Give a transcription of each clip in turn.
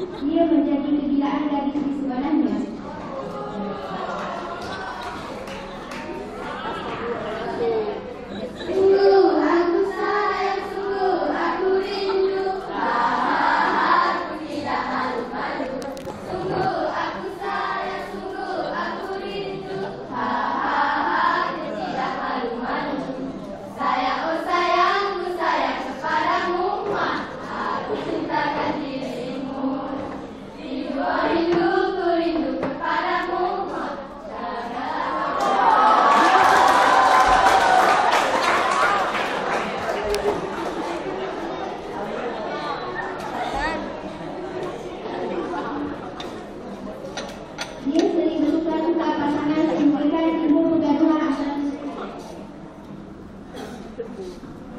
Ia menjadi kegilaan dari sebenarnya. cool.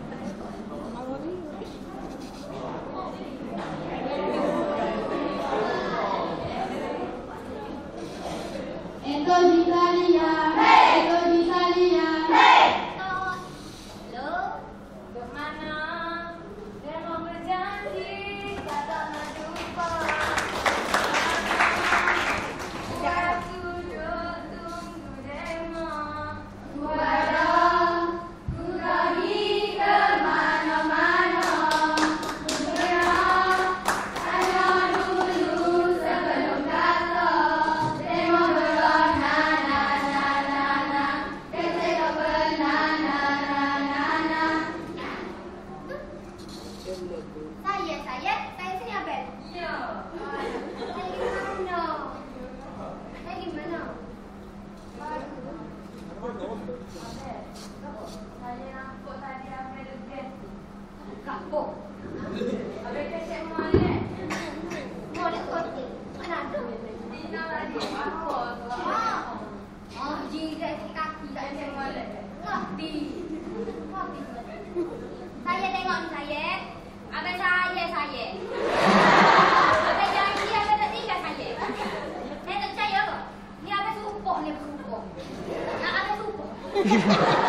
you.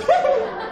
Woo!